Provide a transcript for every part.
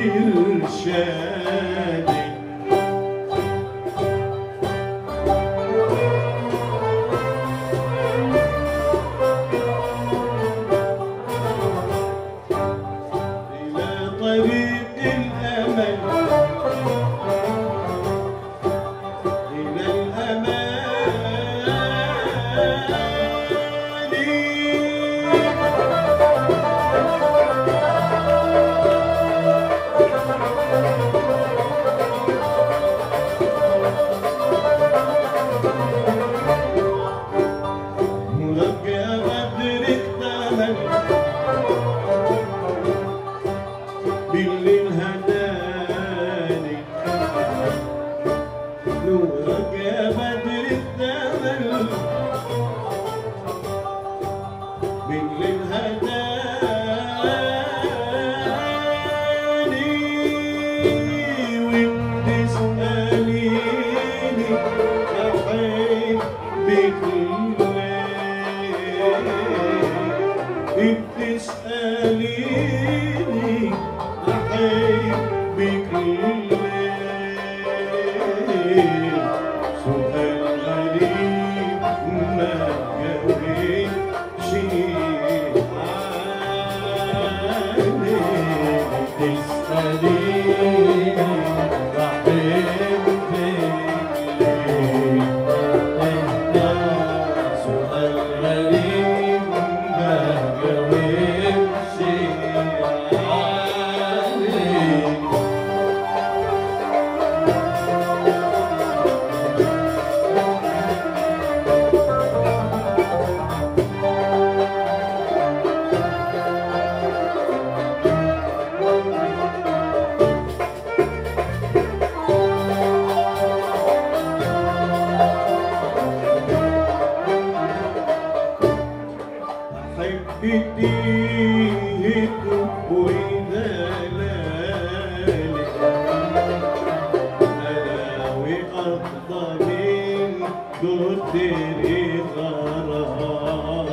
bir şey. باللي مهدى Dur deri karami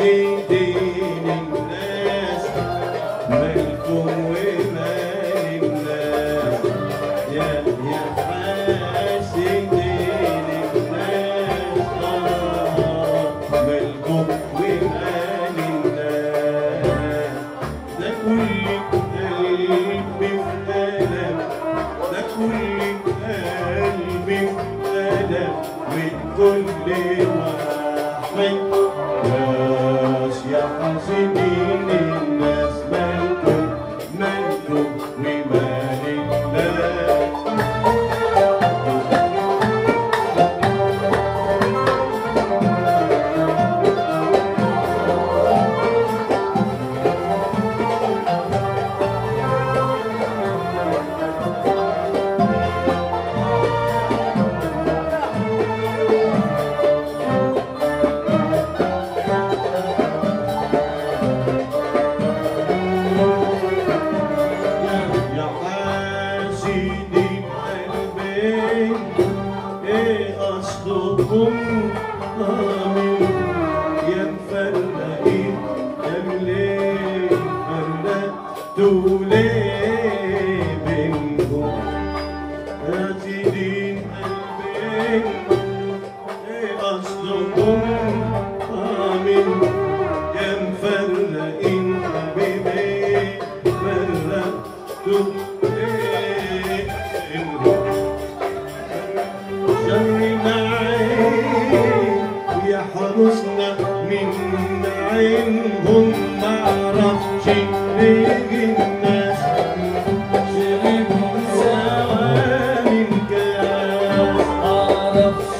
سيدي للناس مالكم ومال الناس. يا يا حاسدي للناس آه، مالكم ومال الناس. ده كل قلبي وألم ده كل قلبي وألم من كل واحد. 안녕.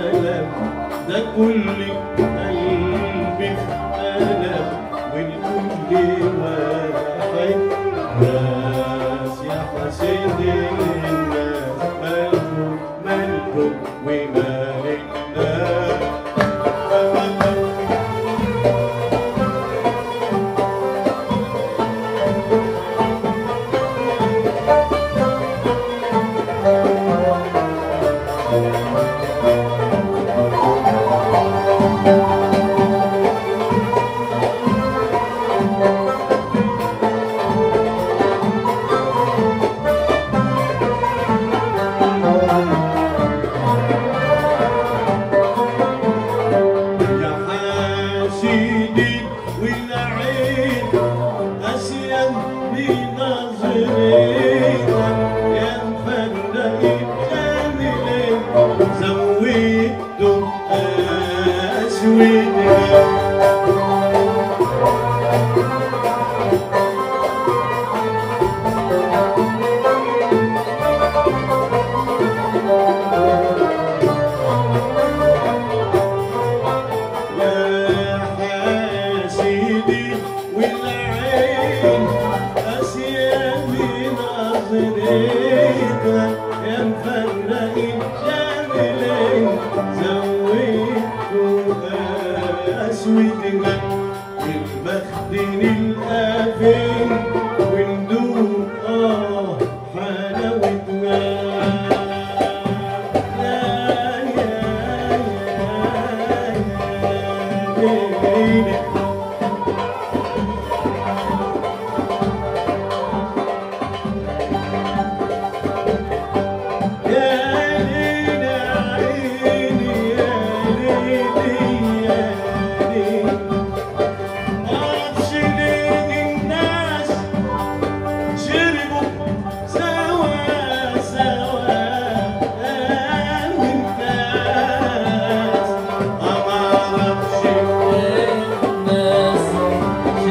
ألم ده كل قلبي في ألم والكل واحد. ناس يا حسين الناس مالكم مالكم ومالكم sweet. day.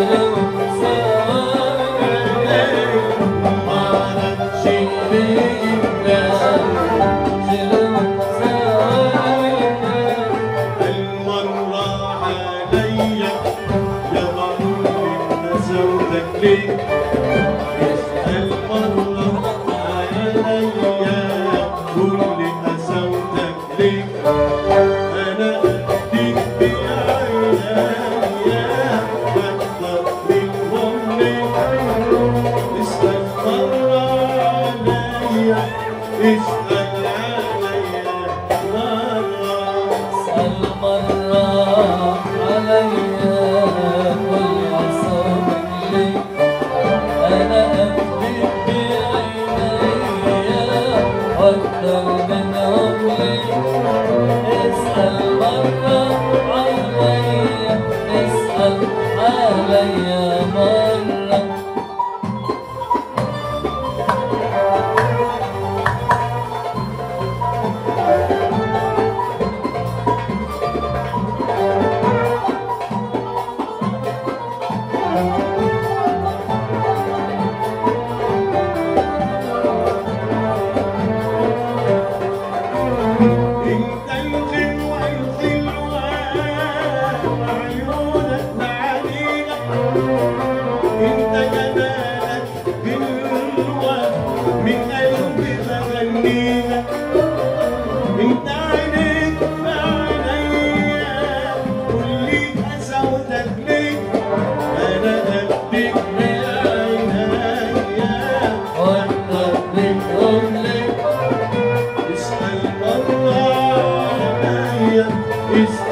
Thank you. Is.